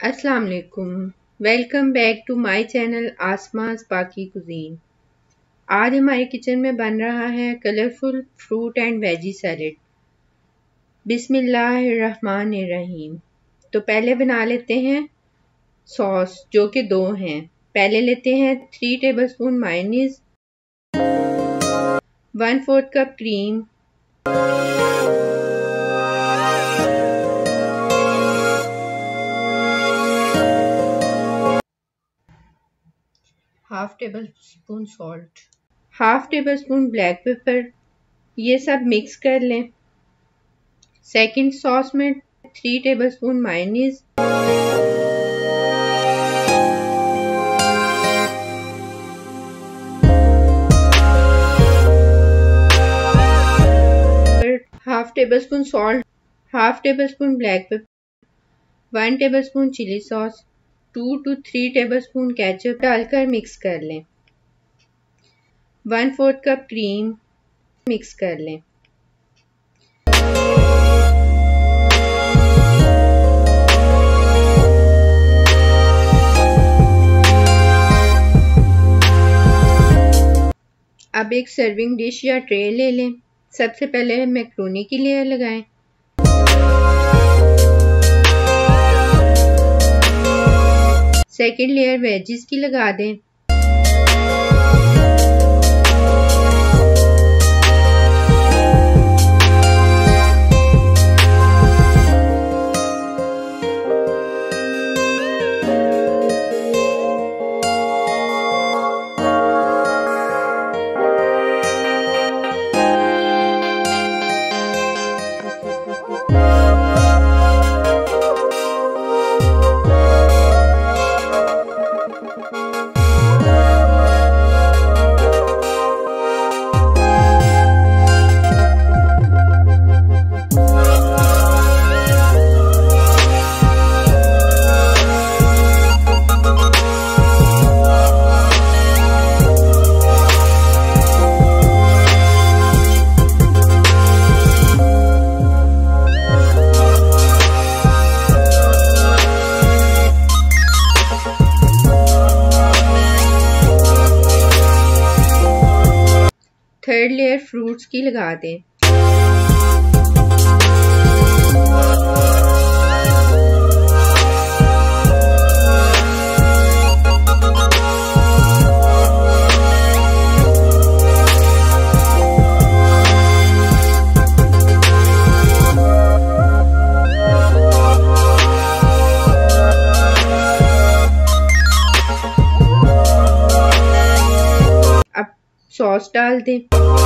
अस्सलाम वालेकुम welcome back to my channel आसमास Paki cuisine. आज हमारे किचन में बन रहा है colourful fruit and veggie salad. बिस्मिल्लाहिर्रहमानिर्रहीम। तो पहले बना लेते हैं सॉस, जो कि दो हैं। पहले लेते हैं three tablespoon mayonnaise, one fourth cup cream half table spoon salt half table spoon black pepper ये सब मिक्स कर लें। सेकंड सॉस में three table spoon mayonnaise half table spoon salt half table spoon black pepper one table spoon chilli sauce two two three table spoon ketchup डालकर mix कर लें। One fourth cup cream mix कर लें। अब एक serving dish या tray ले लें। सबसे पहले मैक्रोनी की लेयर लगाएँ। सेकेंड लेयर वेजिस की लगा दें। थर्ड लेयर फ्रूट्स की लगा दें। डाल दें।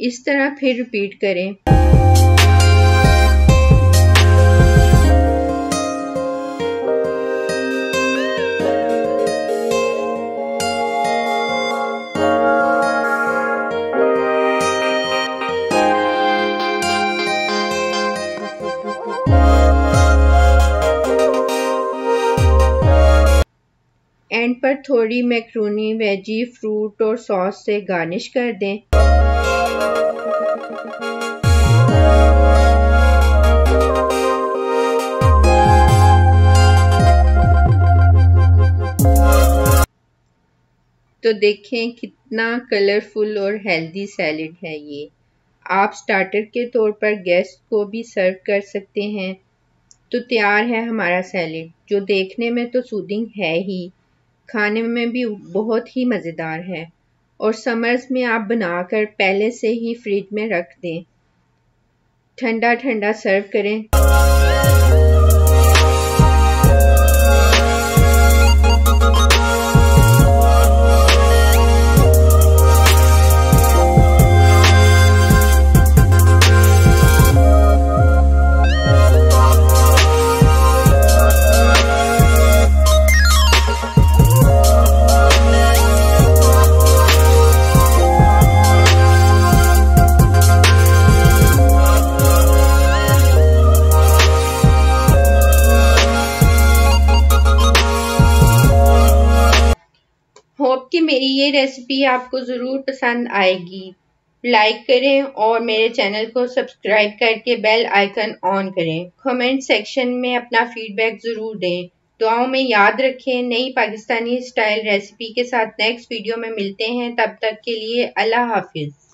इस तरह फिर रिपीट करें। एंड पर थोड़ी मैक्रोनी वेजी फ्रूट और सॉस से गार्निश कर दें। तो देखें कितना कलरफुल और हेल्दी सैलड है ये। आप स्टार्टर के तौर पर गेस्ट को भी सर्व कर सकते हैं। तो तैयार है हमारा सैलड जो देखने में तो सूदिंग है ही। खाने में भी बहुत ही मज़ेदार है। और समर्स में आप बनाकर पहले से ही फ्रिज में रख दें। ठंडा ठंडा सर्व करें। ये रेसिपी आपको ज़रूर पसंद आएगी। लाइक करें और मेरे चैनल को सब्सक्राइब करके बेल आइकन ऑन करें। कमेंट सेक्शन में अपना फीडबैक ज़रूर दें। दुआओं में याद रखें, नई पाकिस्तानी स्टाइल रेसिपी के साथ नेक्स्ट वीडियो में मिलते हैं। तब तक के लिए अल्लाह हाफिज़।